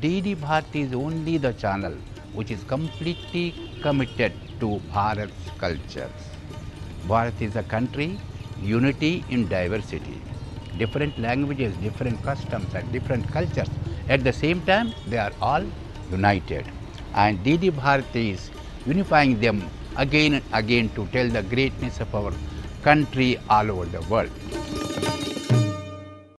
DD Bharati is only the channel which is completely committed to Bharat's cultures. Bharat is a country, unity in diversity. Different languages, different customs and different cultures. At the same time, they are all united. And DD Bharati is unifying them again and again to tell the greatness of our country all over the world.